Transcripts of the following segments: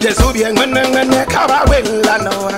Jesu bien ngene ngene kaba welano Ila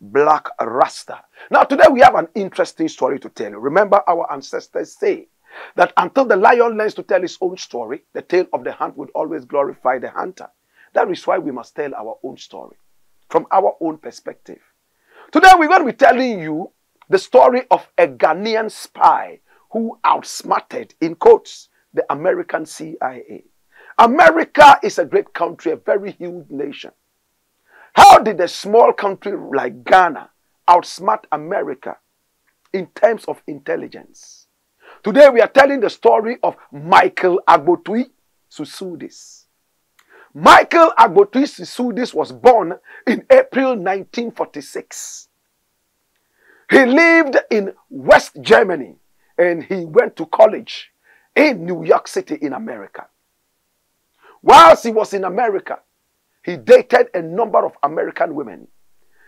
Black Rasta. Now, today we have an interesting story to tell. Remember, our ancestors say that until the lion learns to tell his own story, the tale of the hunt would always glorify the hunter. That is why we must tell our own story from our own perspective. Today, we're going to be telling you the story of a Ghanaian spy who outsmarted, in quotes, the American CIA. America is a great country, a very huge nation. How did a small country like Ghana outsmart America in terms of intelligence? Today we are telling the story of Michael Agbotui Soussoudis. Michael Agbotui Soussoudis was born in April 1946. He lived in West Germany and he went to college in New York City in America. Whilst he was in America, he dated a number of American women.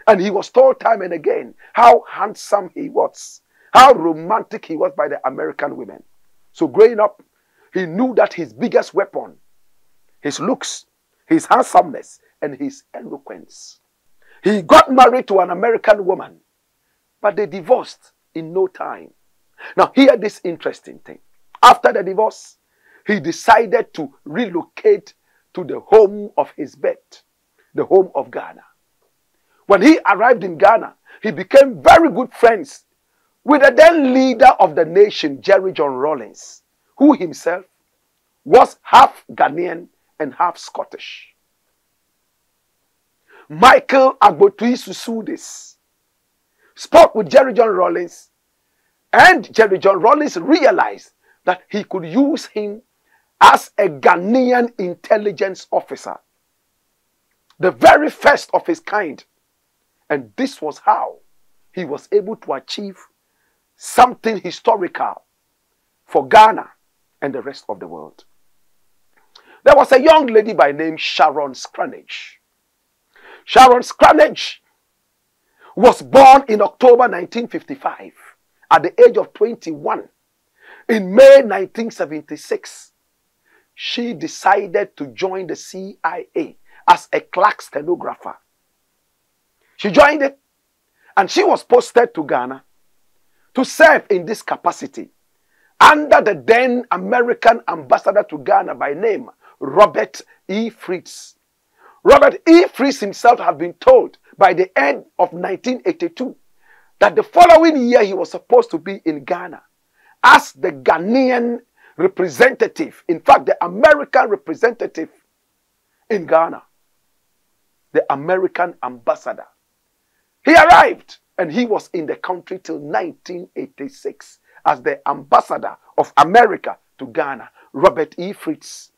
And he was told time and again how handsome he was, how romantic he was by the American women. So growing up, he knew that his biggest weapon, his looks, his handsomeness, and his eloquence. He got married to an American woman, but they divorced in no time. Now, hear this interesting thing. After the divorce, he decided to relocate to the home of his birth, the home of Ghana. When he arrived in Ghana, he became very good friends with the then leader of the nation, Jerry John Rawlings, who himself was half Ghanaian and half Scottish. Michael Agbotui Soussoudis spoke with Jerry John Rawlings, and Jerry John Rawlings realized that he could use him as a Ghanaian intelligence officer, the very first of his kind. And this was how he was able to achieve something historical for Ghana and the rest of the world. There was a young lady by name Sharon Scranage. Sharon Scranage was born in October 1955 at the age of 21. In May 1976, she decided to join the CIA as a clerk stenographer. She joined it and she was posted to Ghana to serve in this capacity under the then American ambassador to Ghana by name Robert E. Fritts. Robert E. Fritts himself had been told by the end of 1982 that the following year he was supposed to be in Ghana as the Ghanaian representative, in fact, the American representative in Ghana, the American ambassador. He arrived and he was in the country till 1986 as the ambassador of America to Ghana, Robert E. Fritts.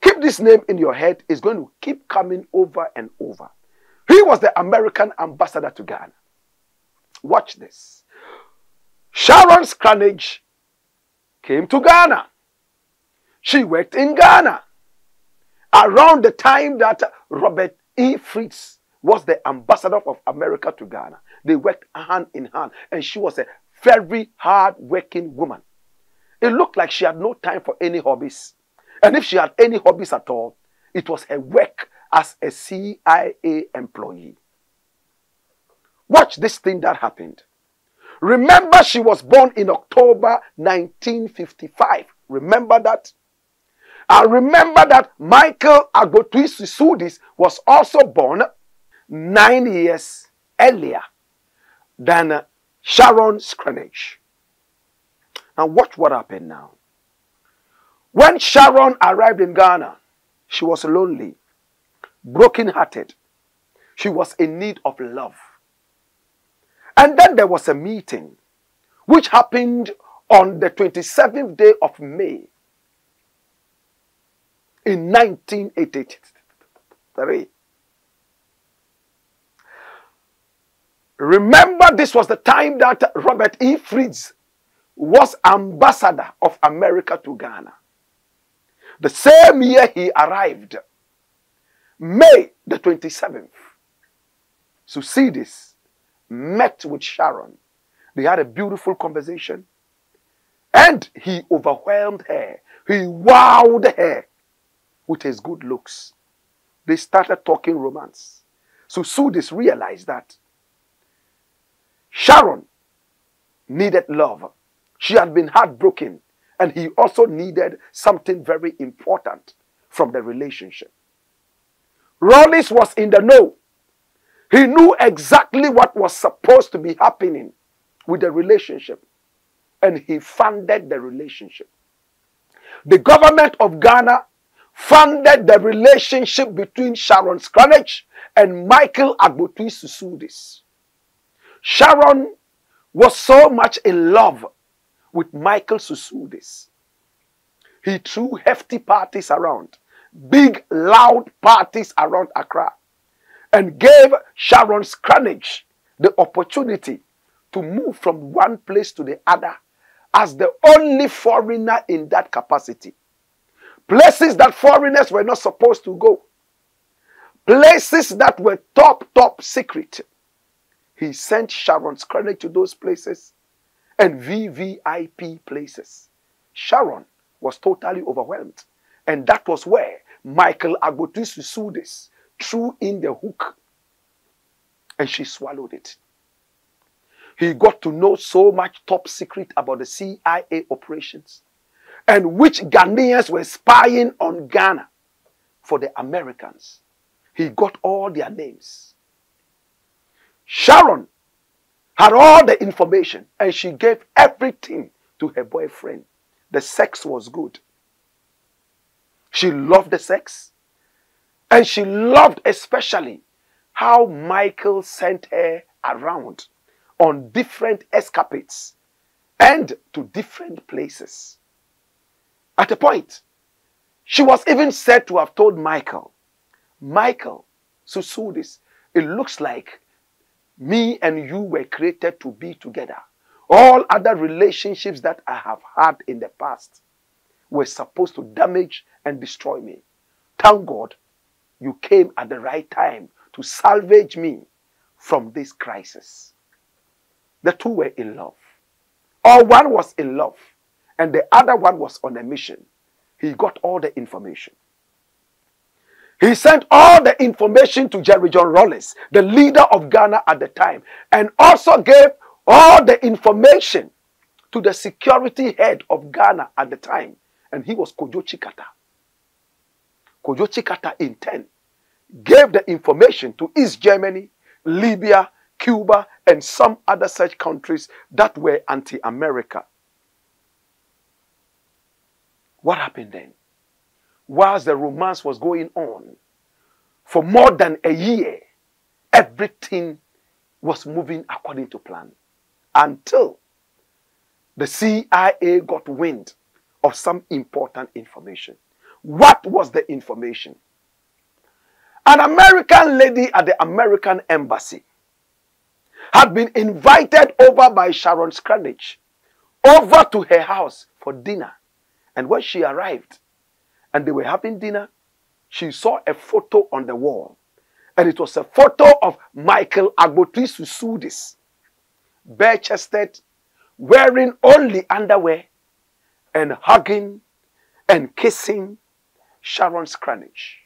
Keep this name in your head, it's going to keep coming over and over. He was the American ambassador to Ghana. Watch this. Sharon Scranage came to Ghana. She worked in Ghana around the time that Robert E. Fritts was the ambassador of America to Ghana. They worked hand in hand, and she was a very hard working woman. It looked like she had no time for any hobbies. And if she had any hobbies at all, it was her work as a CIA employee. Watch this thing that happened. Remember, she was born in October 1955. Remember that? And remember that Michael Agbotui Soussoudis was also born nine years earlier than uh, Sharon Scranage. And watch what happened now. When Sharon arrived in Ghana, she was lonely, broken-hearted. She was in need of love. And then there was a meeting which happened on the 27th day of May in 1983. Remember, this was the time that Robert E. Fritts was ambassador of America to Ghana. The same year he arrived, May the 27th. So see this, met with Sharon. They had a beautiful conversation. And he overwhelmed her. He wowed her with his good looks. They started talking romance. Soussoudis realized that Sharon needed love. She had been heartbroken, and he also needed something very important from the relationship. Rawlings was in the know. He knew exactly what was supposed to be happening with the relationship, and he funded the relationship. The government of Ghana funded the relationship between Sharon Scranage and Michael Agbotui Soussoudis. Sharon was so much in love with Michael Soussoudis. He threw hefty parties around, big, loud parties around Accra, and gave Sharon Scranage the opportunity to move from one place to the other as the only foreigner in that capacity. Places that foreigners were not supposed to go. Places that were top, top secret. He sent Sharon's credit to those places and VVIP places. Sharon was totally overwhelmed. And that was where Michael Agbotui Soussoudis threw in the hook and she swallowed it. He got to know so much top secret about the CIA operations and which Ghanaians were spying on Ghana for the Americans. He got all their names. Sharon had all the information and she gave everything to her boyfriend. The sex was good. She loved the sex. And she loved especially how Michael sent her around on different escapades and to different places. At a point, she was even said to have told Michael, Michael, Soussoudis, it looks like me and you were created to be together. All other relationships that I have had in the past were supposed to damage and destroy me. Thank God you came at the right time to salvage me from this crisis. The two were in love. Or one was in love and the other one was on a mission. He got all the information. He sent all the information to Jerry John Rawlings, the leader of Ghana at the time, and also gave all the information to the security head of Ghana at the time, and he was Kojo Tsikata. Kojo Tsikata in 10 gave the information to East Germany, Libya, Cuba, and some other such countries that were anti America. What happened then? whilst the romance was going on, for more than a year, everything was moving according to plan until the CIA got wind of some important information. What was the information? An American lady at the American embassy had been invited over by Sharon Scranage over to her house for dinner. And when she arrived, and they were having dinner, she saw a photo on the wall. And it was a photo of Michael Agbotui Soussoudis, bare chested, wearing only underwear, and hugging and kissing Sharon Scranage.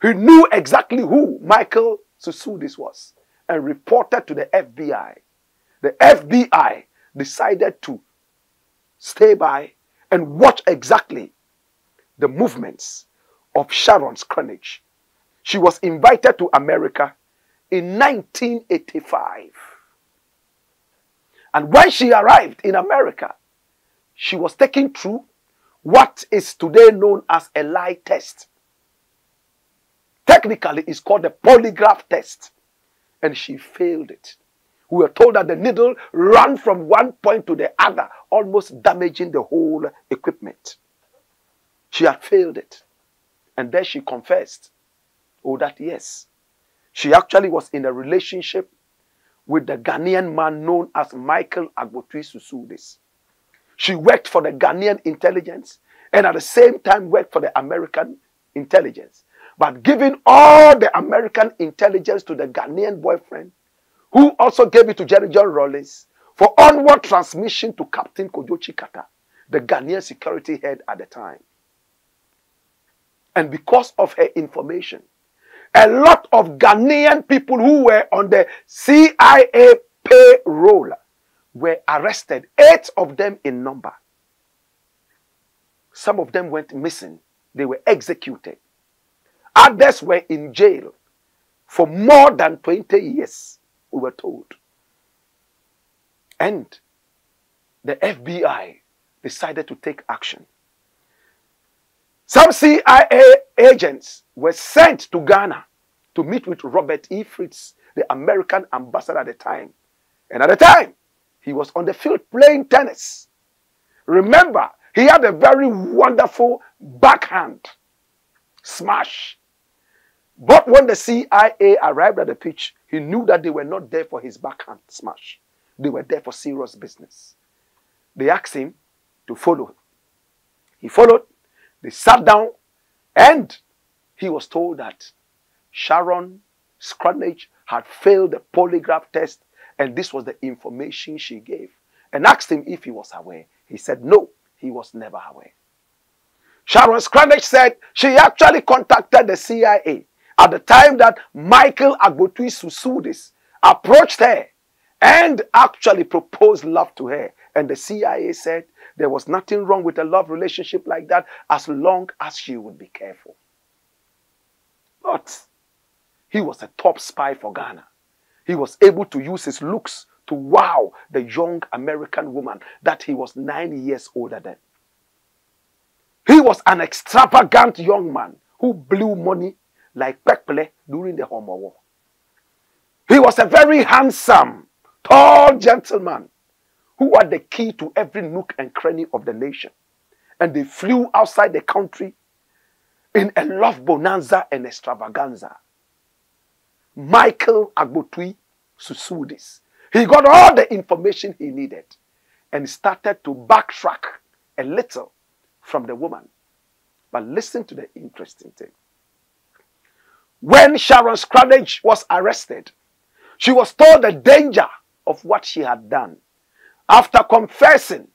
He knew exactly who Michael Soussoudis was and reported to the FBI. The FBI decided to stay by and watch exactly the movements of Sharon Scranage. She was invited to America in 1985. And when she arrived in America, she was taken through what is today known as a lie test. Technically, it's called a polygraph test. And she failed it. We were told that the needle ran from one point to the other, almost damaging the whole equipment. She had failed it. And then she confessed, oh, that yes, she actually was in a relationship with the Ghanaian man known as Michael Agbotui Soussoudis. She worked for the Ghanaian intelligence and at the same time worked for the American intelligence. But giving all the American intelligence to the Ghanaian boyfriend, who also gave it to Jerry John Rawlings for onward transmission to Captain Kojo Kata, the Ghanaian security head at the time. And because of her information, a lot of Ghanaian people who were on the CIA payroll were arrested, eight of them in number. Some of them went missing, they were executed. Others were in jail for more than 20 years, we were told. And the FBI decided to take action. Some CIA agents were sent to Ghana to meet with Robert E. Fritts, the American ambassador at the time. And at the time, he was on the field playing tennis. Remember, he had a very wonderful backhand smash. But when the CIA arrived at the pitch, he knew that they were not there for his backhand smash. They were there for serious business. They asked him to follow. He followed. They sat down and he was told that Sharon Scranage had failed the polygraph test and this was the information she gave. And asked him if he was aware. He said no, he was never aware. Sharon Scranage said she actually contacted the CIA at the time that Michael Agbotui Soussoudis approached her and actually proposed love to her. And the CIA said there was nothing wrong with a love relationship like that as long as she would be careful. But he was a top spy for Ghana. He was able to use his looks to wow the young American woman that he was nine years older than. He was an extravagant young man who blew money like Pekple during the Homowo. He was a very handsome, tall gentleman who had the key to every nook and cranny of the nation. And they flew outside the country in a love bonanza and extravaganza. Michael Agbotui Soussoudis. He got all the information he needed and started to backtrack a little from the woman. But listen to the interesting thing. When Sharon Scranage was arrested, she was told the danger of what she had done. After confessing,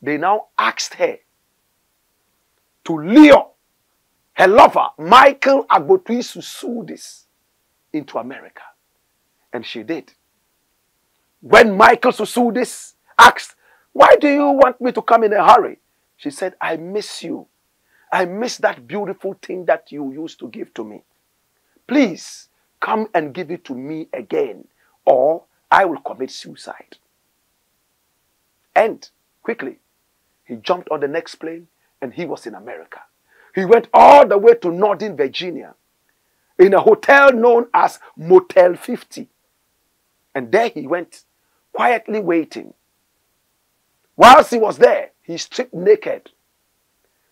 they now asked her to lure her lover, Michael Agbotui Soussoudis, into America. And she did. When Michael Soussoudis asked, Why do you want me to come in a hurry? She said, I miss you. I miss that beautiful thing that you used to give to me. Please come and give it to me again, or I will commit suicide. And quickly, he jumped on the next plane and he was in America. He went all the way to Northern Virginia in a hotel known as Motel 50. And there he went, quietly waiting. Whilst he was there, he stripped naked,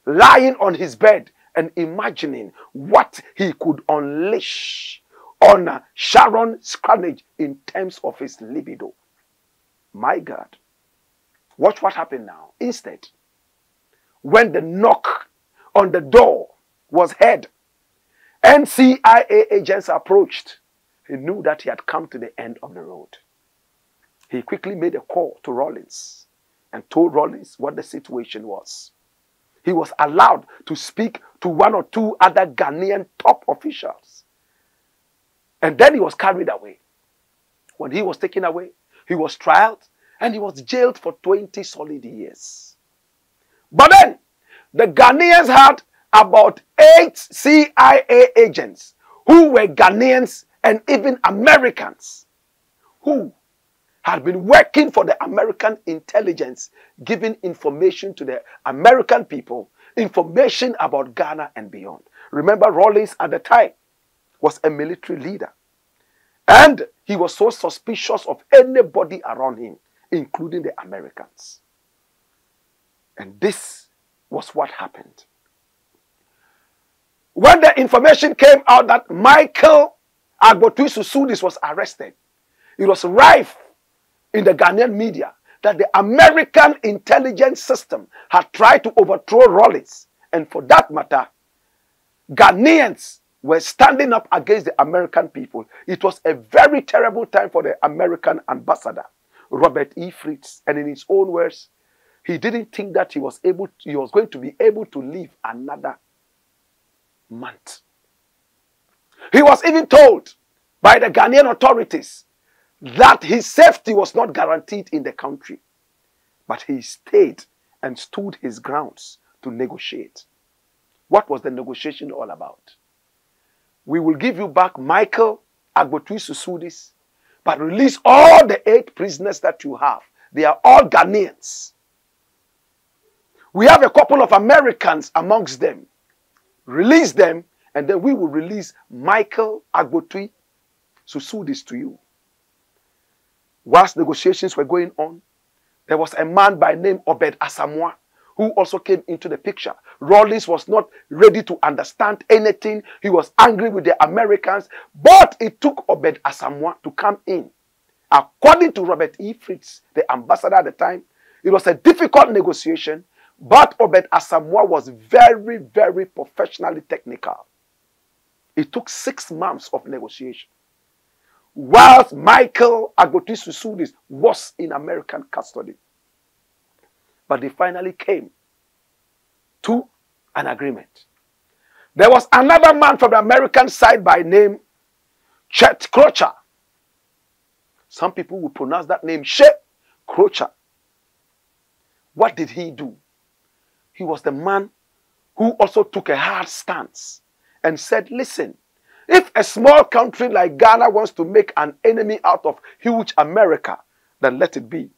lying on his bed and imagining what he could unleash on Sharon Scranage in terms of his libido. My God. Watch what happened now. Instead, when the knock on the door was heard and CIA agents approached, he knew that he had come to the end of the road. He quickly made a call to Rawlings and told Rawlings what the situation was. He was allowed to speak to one or two other Ghanaian top officials. And then he was carried away. When he was taken away, he was tried and he was jailed for 20 solid years. But then, the Ghanaians had about eight CIA agents who were Ghanaians and even Americans who had been working for the American intelligence, giving information to the American people, information about Ghana and beyond. Remember, Rawlings at the time was a military leader. And he was so suspicious of anybody around him, including the Americans. And this was what happened. When the information came out that Michael Agbotui Soussoudis was arrested, it was rife in the Ghanaian media that the American intelligence system had tried to overthrow Rawlings. And for that matter, Ghanaians were standing up against the American people. It was a very terrible time for the American ambassador, Robert E. Fritts. And in his own words, he didn't think that he was able to, he was going to be able to live another month. He was even told by the Ghanaian authorities that his safety was not guaranteed in the country. But he stayed and stood his grounds to negotiate. What was the negotiation all about? We will give you back Michael Agbotui Soussoudis, but release all the eight prisoners that you have. They are all Ghanaians. We have a couple of Americans amongst them. Release them, and then we will release Michael Agbotui this to you. Whilst negotiations were going on, there was a man by name Obed Asamoah who also came into the picture. Rawlings was not ready to understand anything. He was angry with the Americans, but it took Obed Asamoah to come in. According to Robert E. Fritts, the ambassador at the time, it was a difficult negotiation, but Obed Asamoah was very, very professionally technical. It took six months of negotiation whilst Michael Agbotui Soussoudis was in American custody. But they finally came to an agreement. There was another man from the American side by name Chet Crocher. Some people will pronounce that name Chet Crocher. What did he do? He was the man who also took a hard stance and said, Listen, if a small country like Ghana wants to make an enemy out of huge America, then let it be.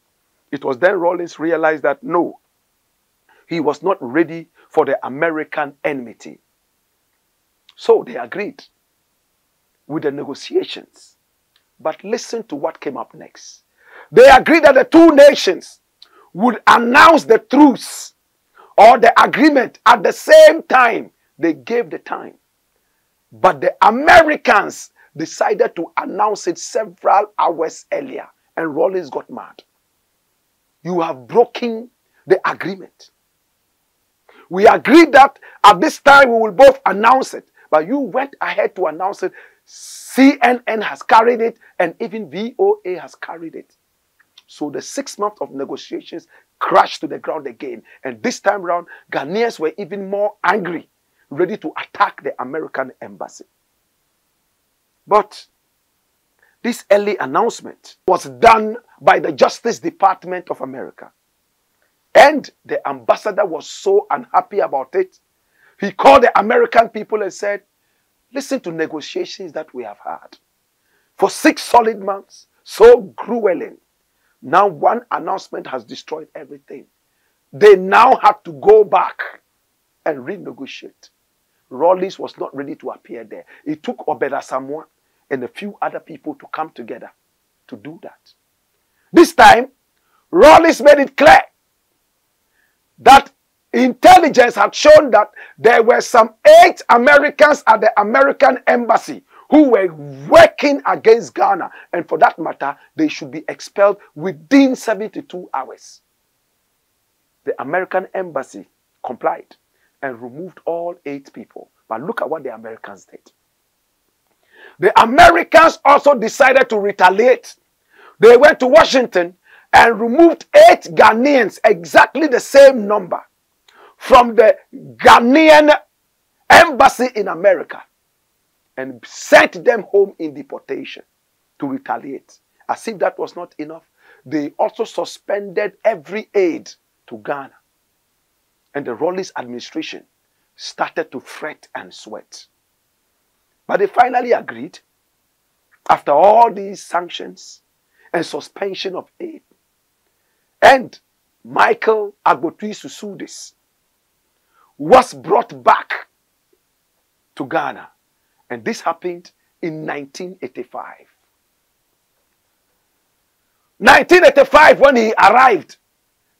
It was then Rawlings realized that no, he was not ready for the American enmity. So they agreed with the negotiations. But listen to what came up next. They agreed that the two nations would announce the truce or the agreement at the same time. They gave the time. But the Americans decided to announce it several hours earlier, and Rawlings got mad. You have broken the agreement. We agreed that at this time we will both announce it, but you went ahead to announce it. CNN has carried it, and even VOA has carried it. So the six months of negotiations crashed to the ground again. And this time around, Ghanaians were even more angry ready to attack the American embassy. But this early announcement was done by the Justice Department of America. And the ambassador was so unhappy about it. He called the American people and said, Listen to negotiations that we have had for six solid months, so grueling. Now, one announcement has destroyed everything. They now have to go back and renegotiate. Rawlings was not ready to appear there. It took Obed Asamoah and a few other people to come together to do that. This time, Rawlings made it clear that intelligence had shown that there were some eight Americans at the American embassy who were working against Ghana. And for that matter, they should be expelled within 72 hours. The American embassy complied and removed all eight people. But look at what the Americans did. The Americans also decided to retaliate. They went to Washington and removed eight Ghanaians, exactly the same number, from the Ghanaian embassy in America and sent them home in deportation to retaliate. As if that was not enough, they also suspended every aid to Ghana and the Rawlings administration started to fret and sweat. But they finally agreed, after all these sanctions and suspension of aid. And Michael Agbotui Soussoudis was brought back to Ghana. And this happened in 1985. 1985, when he arrived,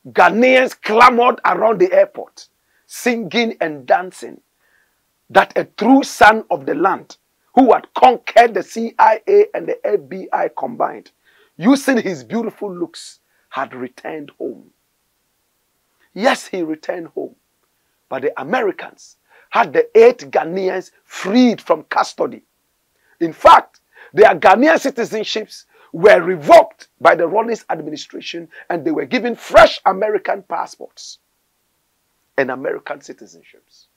Ghanaians clamored around the airport, singing and dancing, that a true son of the land who had conquered the CIA and the FBI combined, using his beautiful looks, had returned home. Yes, he returned home, but the Americans had the eight Ghanaians freed from custody. In fact, their Ghanaian citizenships were revoked by the Rawlings administration and they were given fresh American passports and American citizenships.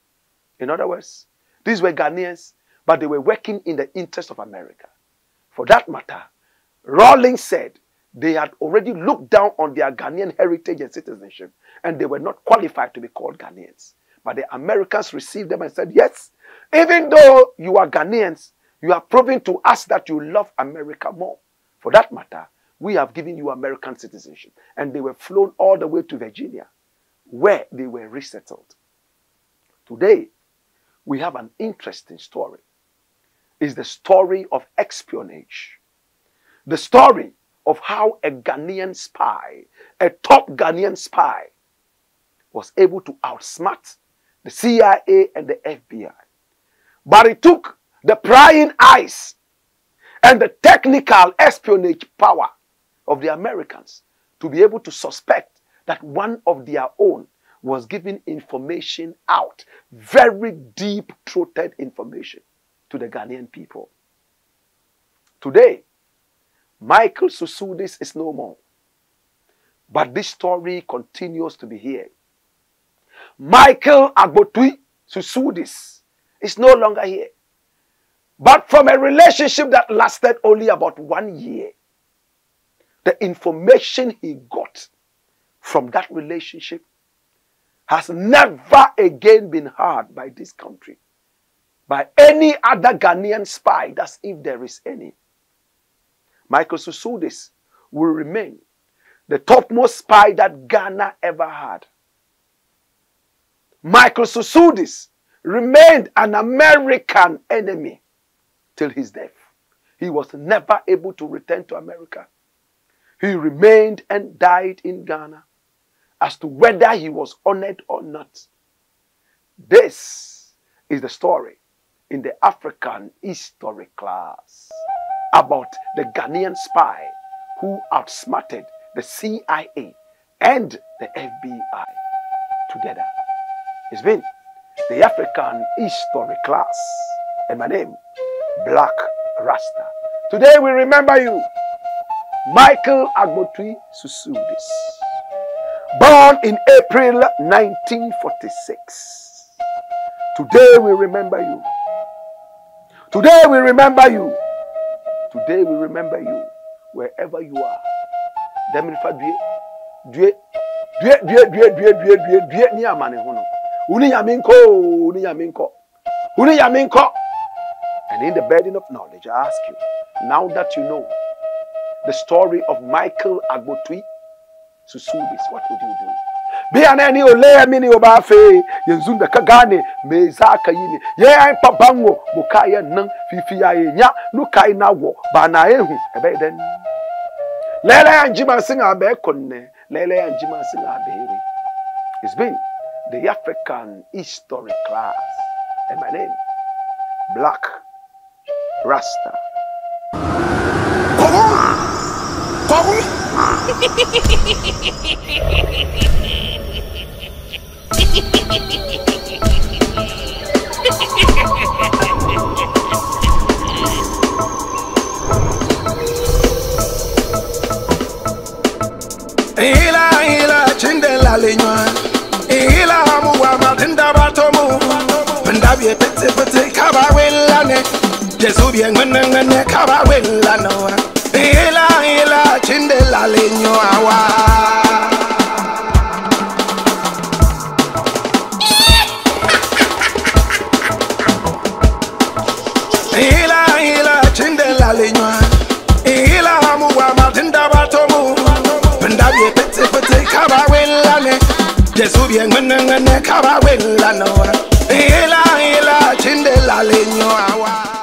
In other words, these were Ghanaians, but they were working in the interest of America. For that matter, Rawlings said they had already looked down on their Ghanaian heritage and citizenship and they were not qualified to be called Ghanaians. But the Americans received them and said, Yes, even though you are Ghanaians, you are proving to us that you love America more. For that matter, we have given you American citizenship. And they were flown all the way to Virginia, where they were resettled. Today, we have an interesting story. It's the story of espionage. The story of how a Ghanaian spy, a top Ghanaian spy, was able to outsmart the CIA and the FBI. But it took the prying eyes and the technical espionage power of the Americans to be able to suspect that one of their own was giving information out, very deep throated information to the Ghanaian people. Today, Michael Soussoudis is no more. But this story continues to be here. Michael Agbotui Soussoudis is no longer here. But from a relationship that lasted only about one year, the information he got from that relationship has never again been heard by this country, by any other Ghanaian spy, that's if there is any. Michael Soussoudis will remain the topmost spy that Ghana ever had. Michael Soussoudis remained an American enemy till his death. He was never able to return to America. He remained and died in Ghana as to whether he was honored or not. This is the story in the African history class about the Ghanaian spy who outsmarted the CIA and the FBI together. It's been the African history class, and my name, Black Rasta. Today we remember you, Michael Agbotui Soussoudis, born in April 1946. Today we remember you. Today we remember you. Today we remember you wherever you are. Deminifa due, due, due, due, due, due, due, due, due, ni amane hono. Uni yaminko, uni yaminko, uni yaminko. And in the burden of knowledge, I ask you, now that you know the story of Michael Agbotui Soussoudis, what would you do? Ole mi ni oba fe yenzu da ka gane me za ka yi ni ye ai pa banwo bo ka nan fifi nya na wo ehu e be den lele ya njima singa be konne lele ya njima singa be ri it's been the African history class. And my name Black Rasta. Ila bie tete pete kaba wela ne Jesu bie ngwene ngwene kaba wela noa Ila ila chinde la lenyo awa. Ila ila chinde la lenyo Ila amu wa matinda batomu Penda bie tete ne Jesu bie ngwene ngwene noa Ila ila chindela lenyo awa.